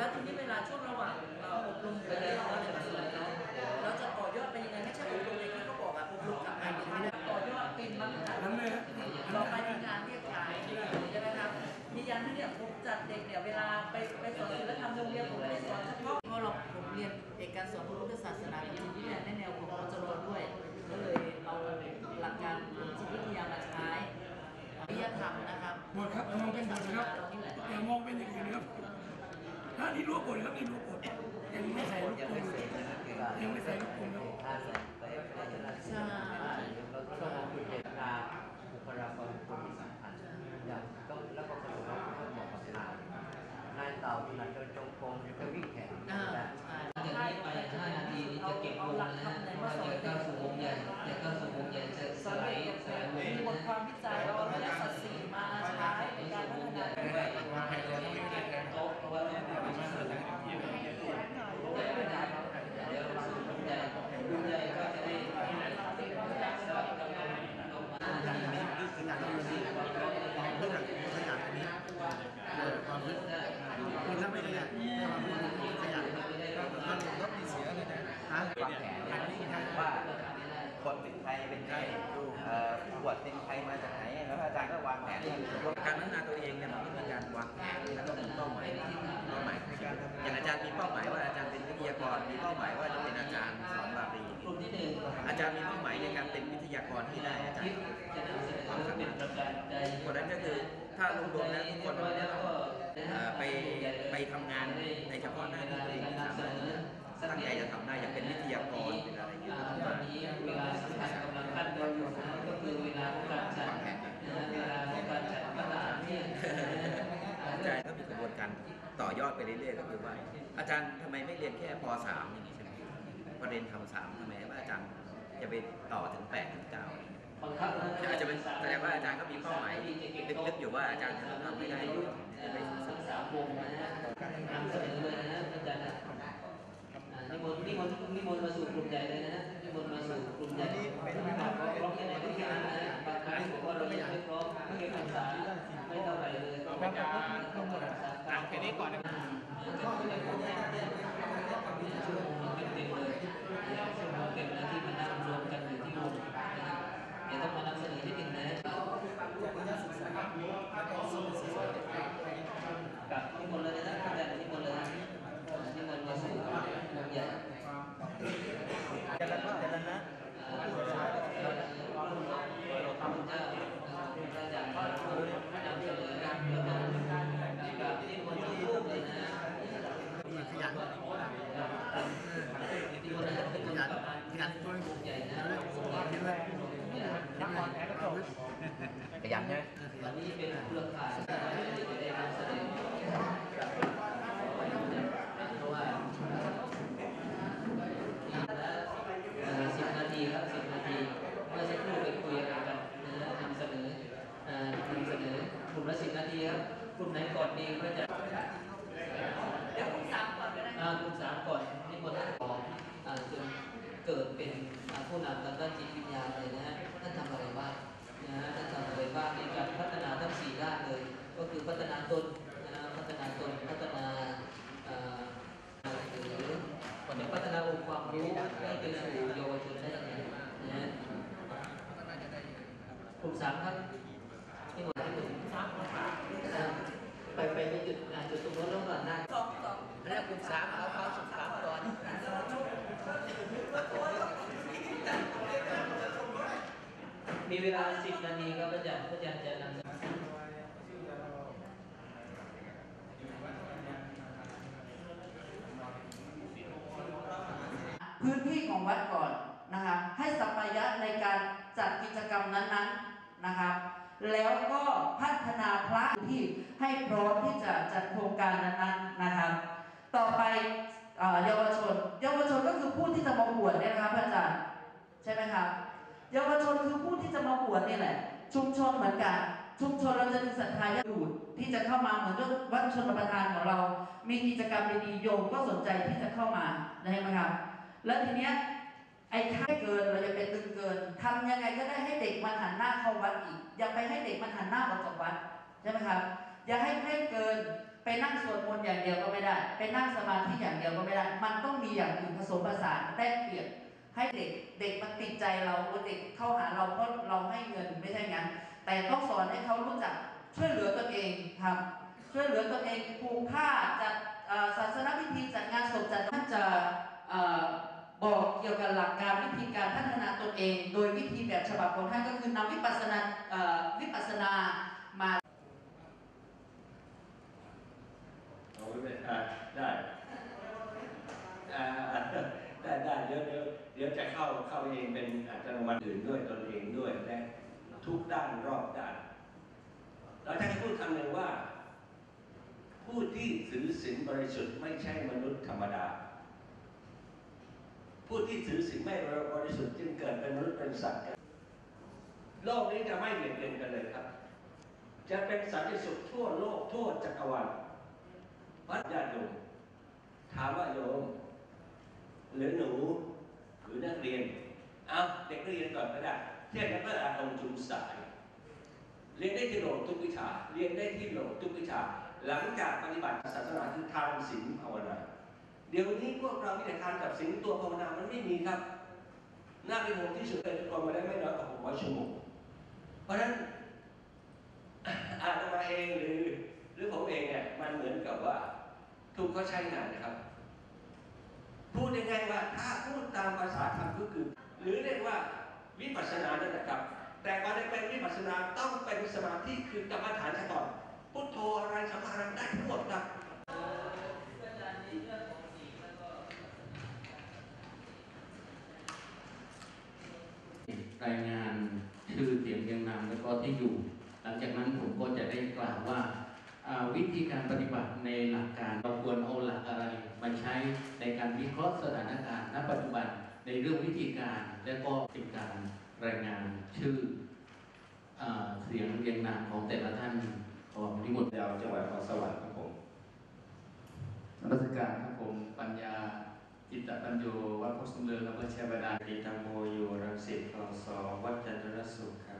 แล้วทีนี้เวลาช่วงระหว่างเอ่อบรมไปเรื่อยๆเราจะสอนเขาเราจะต่อยอดไปยังไงไม่ใช่อบรมอย่างที่เขาบอกอะอบรมกลับไปไม่ได้ต่อยอดเป็นมาตรฐานต่อไปในงานเรียกขายใช่ไหมครับมีย่างที่เนี่ยผมจัดเด็กเนี่ยเวลาไปไปสอนศิลธรรมโรงเรียนผมไม่ได้สอนเฉพาะเพราะเราผมเรียนเอกการสอนพุทธศาสนาเป็นจิตวิทยาในแนวของอจรด้วยก็เลยเอาหลักการจิตวิทยามาใช้วิทยาธรรมนะครับหมดครับมองเป็นหมดครับอย่ามองเป็นอย่างอื่นนะครับ ถ้านี่รู้กฎครับนี่รู้กฎยังไม่ใส่ลูกกลมยังไม่ใส่ลูกกลมครับใช่แล้วก็ต้องพิจารณาบุคลากรคนที่สำคัญอย่างต้องแล้วก็กระโดดน้ำก็เหมาะกับทางนายเต่าที่นาดเดินจงกรมจะวิ่งแข่ง อ่า ได้ ใช่ จากนี้ไป5นาทีนี้จะเก็บวงนะฮะเพราะว่าจะเข้าสู่วงใหญ่จะเข้าสู่วงใหญ่จะส สอน ไล เด็ก ด์สไลด์วง มีบทความวิจัยเอาเรื่องสัตว์สีมาใช้ในการพัฒนา โต๊ะเพราะว่าต้องมีมาตรฐานเดี๋ยวเดี๋ยววงใหญ่วงใหญ่ก็จะได้สลับกันลงมา อย่างนี้คือขนาดนี้ความพื้นแบบขยะอันนี้ความพื้นคือถ้าไม่ขยะความพื้นขยะมันรถมีเสียเลยนะฮะ วางแผนว่าคนเป็นใครเป็นใครเอ่อขวด เป็นใครมาจากไหนแล้วอาจารย์ก็วางแผนการพัฒนาตัวเองเนี่ยมันก็เป็นการวางแผนแล้วก็มีเป้าหมายเป้าหมายอย่างอาจารย์มีเป้าหมายว่าอาจารย์เป็นวิทยากรมีเป้าหมายว่าจะเป็นอาจารย์สอนบาลีกลุ่มที่หนึ่งอาจารย์มีเป้าหมายในการเป็นวิทยากรที่ได้อาจารย์จะนำเสนอเป็นประการใดคนนั้นก็คือถ้ารวมๆแล้วทุกคนเนี่ยไปไปทำงานในเฉพาะหน้าที่ตัวเองที่สามารถตั้งใจจะทำได้อยางเป็นวิทยากรเป็น ตอนนี้เวลาสำคัญกำลังขั้นตอนอยู่ก็คือเวลาของการจัดเวลาของการจัดตรฐานเนี่ยอาจารย์ก็มีกระบวนการต่อยอดไปเรื่อยๆก็คือว่า อาจารย์ทำไมไม่เรียนแค่ป .3 อย่างนี้ใช่ไหมพอเรียนทำสามทำไมว่าอาจารย์จะไปต่อถึง8ถึง9อาจจะเป็นแสดงว่าอาจารย์ก็มีเป้าหมายลึกๆอยู่ว่าอาจารย์จะทำให้ได้ไปสูงสุทั้ดงสามวงนะฮะนำเสนอเลยนะอาจารย์ นะอ่านิมนต์นิมนต์นิมนต์มาสู่กลุ่มใหญ่เลยนะฮะนิมนต์มาสู่กลุ่มใหญ่ร้องแค่ไหนก็แค่นั้นนะฮะบางครั้งผมว่าเรายังไม่พร้อมไม่เก็บภาษาไม่เท่าไหร่เลยไม่กล้าต้องมารักษาการแค่นี้ก่อนนะเต็มๆเลยชั่วโมงเต็มนะที่มานั่งรวมกันอยู่ที่วงนะครับเดี๋ยวต้องมานำเสนอที่หนึ่งนะ กับที่มนเลยนะอาจารย์ที่มนเลยนะที่มนมาสู่วงใหญ่ แต่ละแต่ละนะ เราทำเจ้าอาจารย์ก็นำเสนอแล้วก็กับที่มนทุกรูปเลยนะ ขยัน ที่มนนะเป็น ข คน ยัน ประมาณ ขยันช่วย วงใหญ่นะ เห็นไหมนักบอลแพ้ก็จบ ขยันใช่ไหม วันนี้เป็นเครือข่ายที่จะได้นำเสนอเพราะว่าสิบนาทีครับสิบนาที เมื่อสักครู่ไปคุยอะไรกันนะนำเสนอนำเสนอกลุ่มละสิบนาทีครับกลุ่มไหนก่อนดีก็จะเดี๋ยวคุณสามก่อนก็ได้กลุ่มสามก่อนนี่หมดของจนเกิดเป็นผู้นำทางด้านจิตวิญญาณเลยนะฮะท่านทำอะไรบ้างนะฮะท่าน บ้างในการพัฒนาทั้งสี่ด้านเลย ก็คือพัฒนาตนนะฮะพัฒนาตนพัฒนาอ่าหรือพัฒนาองค์ความรู้ให้เป็นสู่เยาวชนได้ยังไงนะฮะกลุ่มสามครับที่หมดที่หนึ่งสามไปไปไปจุดอ่าจุดตรงโน้นแล้วก่อนหน้า สองสอง แล้วกลุ่มสามเอาเขาสุดสามก่อน มี เวลา10นาทีครับอาจารย์อาจารย์จะนำพื้นที่ของวัดก่อนนะคะให้สัมปายะในการจัดกิจกรรมนั้นๆนะครับแล้วก็พัฒนาพระที่ให้พร้อมที่จะจัดโครงการนั้นๆนะครับ ต่อไปเยาวชน เยาวชนก็คือผู้ที่จะมาบวชเนี่ยนะครับพระอาจารย์ใช่ไหมครับ เยาวชนคือผู้ที่จะมาบวชนี่แหละ ชุมชนเหมือนกัน ชุมชนเราจะมีศรัทธาญาติดูดที่จะเข้ามาเหมือนวัดชนประทานของเรา มีกิจกรรมดีๆโยมก็สนใจที่จะเข้ามาได้ไหมครับ แล้วทีเนี้ยไอ้ค่าเกินเราจะเป็นตึงเกินทำยังไงก็ได้ให้เด็กมันหันหน้าเข้าวัดอีก อย่าไปให้เด็กมันหันหน้าออกจากวัดใช่ไหมครับ อย่าให้ให้เกินไปนั่งสวดมนต์อย่างเดียวก็ไม่ได้ ไปนั่งสมาธิอย่างเดียวก็ไม่ได้ มันต้องมีอย่างอื่นผสมผสานแลกเปลี่ยน ให้เด็กเด็กมันติดใจเราเด็กเข้าหาเราเพราะเราให้เงินไม่ใช่งั้น แต่ต้องสอนให้เขารู้จักช่วยเหลือตนเองครับช่วยเหลือตนเองผูกผ้าจัดศาสนพิธีจัดงานศพจัดท่านจะบอกเกี่ยวกับหลักการวิธีการพัฒนาตนเอง โดยวิธีแบบฉบับของท่านก็คือนำวิปัสสนาวิปัสสนามาไว้เป็นอ่าได้อ่าได้ได้เดี๋ยวเดี๋ยวเดี๋ยวจะเข้าเข้าเองเป็นันอื่นด้วยตนเองด้วยและทุกด้านรอบด้าน เราจะให้พูดคำหนึ่งว่า ผู้ที่ถือศีลบริสุทธิ์ไม่ใช่มนุษย์ธรรมดา ผู้ที่ถือศีลไม่บริสุทธิ์จึงเกิดเป็นมนุษย์เป็นสัตว์กันโลกนี้จะไม่เบียดเบียนกันเลยครับ จะเป็นสันติสุขทั่วโลกทั่วจักรวาลวัดญาติโยมถามว่าโยมหรือหนูหรือนักเรียน เอาเด็กนักเรียนก่อนก็ได้เช่นนักเรียนอาตมจุมสาย เรียนได้ที่โหลทุกวิชา เรียนได้ที่โหลทุกวิชา หลังจากปฏิบัติศาสนาคือทานศีลภาวนา เดี๋ยวนี้พวกเรามีแต่ทานกับศีลตัวภาวนามันไม่มีครับน่าเป็นห่วงที่สุดเลยทุกคนมาได้ไม่น้อยกว่าหกร้อยชั่วโมงเพราะฉะนั้นอาตมาเองหรือหรือผมเองเนี่ยมันเหมือนกับว่าถูกเขาใช้งานนะครับ พูดยังไงว่าถ้าพูดตามภาษาธรรมก็คือ หรือเรียกว่าวิปัสสนานั่นแหละครับ แต่ก่อนจะเป็นวิปัสสนาต้องเป็นสมาธิคือกรรมฐานก่อน พุทโธอะไรสัมภาระได้ทั้งหมดครับรายงานชื่อเสียงเรียงนามแล้วก็ที่อยู่ หลังจากนั้นผมก็จะได้กล่าวว่าอ่าวิธีการปฏิบัติในหลักการเราควรเอาหลักอะไร มาใช้ในการวิเคราะห์สถานการณ์ณปัจจุบัน ในเรื่องวิธีการและก็เป็นการรายงานชื่ออเสียงเรียงนามของแต่ละท่านของที่หมดาวจังหวัดนครสวรรค์ครับผมนมัสการครับผมปัญญาจิตตปัญโยวัดพุทธสมเด็จอำเภอชัยบาดาลติธรรมโมอยู่รังสิตคลองสองวัดจันทรสุขครับ